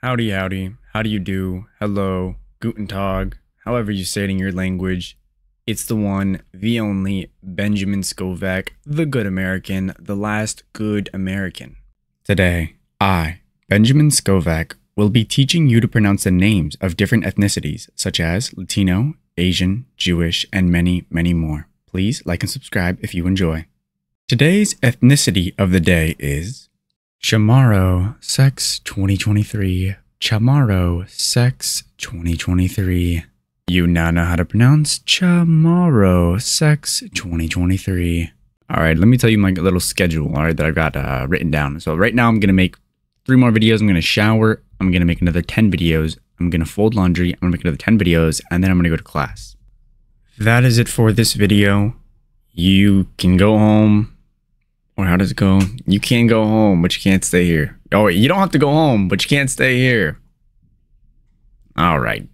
Howdy, howdy. How do you do? Hello, guten tag, however you say it in your language. It's the one, the only, Benjamin Scovach, the good American, the last good American. Today, I, Benjamin Scovach, will be teaching you to pronounce the names of different ethnicities, such as Latino, Asian, Jewish, and many, many more. Please like and subscribe if you enjoy. Today's ethnicity of the day is Chamorro Sex 2023. Chamorro Sex 2023. You now know how to pronounce Chamorro Sex 2023. All right, let me tell you my little schedule, all right, that I've got uh, written down. So right now I'm going to make three more videos. I'm going to shower. I'm going to make another 10 videos. I'm going to fold laundry. I'm going to make another 10 videos, and then I'm going to go to class. That is it for this video. You can go home. Or how does it go? You can go home, but you can't stay here. Oh, wait, you don't have to go home, but you can't stay here. All right.